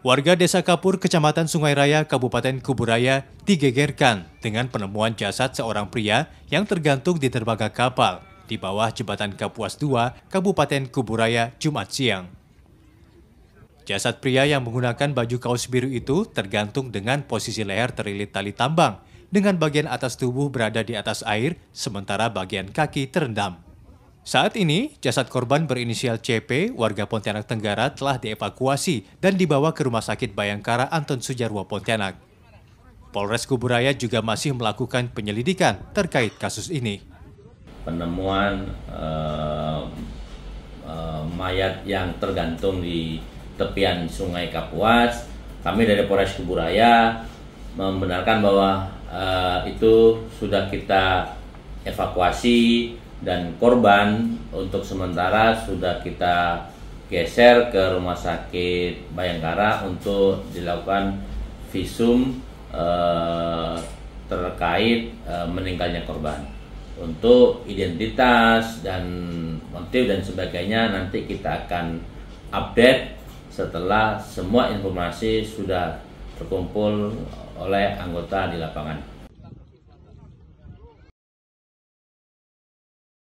Warga Desa Kapur, Kecamatan Sungai Raya, Kabupaten Kuburaya digegerkan dengan penemuan jasad seorang pria yang tergantung di dermaga kapal di bawah jembatan Kapuas II, Kabupaten Kuburaya, Jumat siang. Jasad pria yang menggunakan baju kaos biru itu tergantung dengan posisi leher terilit tali tambang, dengan bagian atas tubuh berada di atas air, sementara bagian kaki terendam. Saat ini, jasad korban berinisial CP, warga Pontianak Tenggara telah dievakuasi dan dibawa ke Rumah Sakit Bayangkara Anton Sujarwo Pontianak. Polres Kuburaya juga masih melakukan penyelidikan terkait kasus ini. Penemuan uh, uh, mayat yang tergantung di tepian Sungai Kapuas, kami dari Polres Kuburaya membenarkan bahwa uh, itu sudah kita evakuasi dan korban untuk sementara sudah kita geser ke rumah sakit Bayangkara untuk dilakukan visum eh, terkait eh, meninggalnya korban. Untuk identitas dan motif dan sebagainya nanti kita akan update setelah semua informasi sudah terkumpul oleh anggota di lapangan.